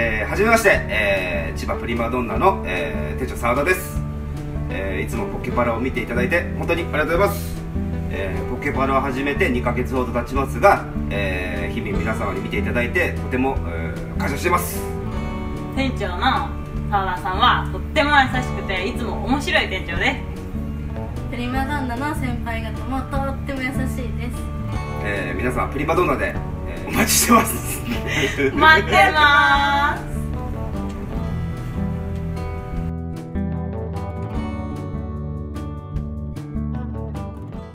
えー、はじめまして、えー、千葉プリマドンナの、えー、店長澤田です、え、いつもポケパラを見ていただいて本当にありがとうございます、え、ポケパラを始めて2ヶ月ほど経ちますが、え、日々皆様に見ていただいてとても、え、感謝してます。店長の澤田さんはとっても優しくていつも面白い店長です。プリマドンナの先輩方もとっても優しいです。えー、皆さんプリマドンナで、え、お待ちしてます。待ってます。